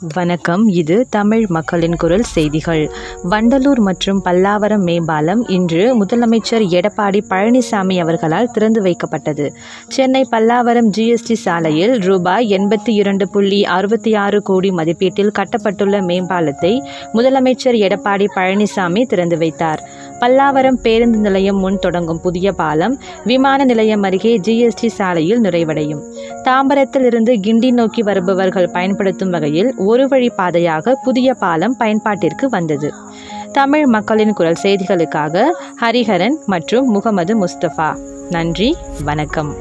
வணக்கம். இது தமிழ் மக்களின் குரல் செய்திகள். வண்டலூர் மற்றும் பல்லாவரம் மேம்பாலம் இன்று முதலமைச்சர் எடப்பாடி பழனிசாமி அவர்களால் திறந்து வைக்கப்பட்டது. சென்னை பல்லாவரம் ஜிஎஸ்டி சாலையில் ரூபாய் எண்பத்தி இரண்டு புள்ளி அறுபத்தி ஆறு கோடி மதிப்பீட்டில் கட்டப்பட்டுள்ள மேம்பாலத்தை முதலமைச்சர் எடப்பாடி பழனிசாமி திறந்து வைத்தார். பல்லாவரம் பேருந்து நிலையம் முன் தொடங்கும் புதிய பாலம் விமான நிலையம் அருகே ஜிஎஸ்டி சாலையில் நிறைவடையும். தாம்பரத்தில் இருந்து கிண்டி நோக்கி வருபவர்கள் பயன்படுத்தும் வகையில் ஒரு வழி பாதையாக புதிய பாலம் பயன்பாட்டிற்கு வந்தது. தமிழ் மக்களின் குரல் செய்திகளுக்காக ஹரிஹரன் மற்றும் முகமது முஸ்தபா. நன்றி வணக்கம்.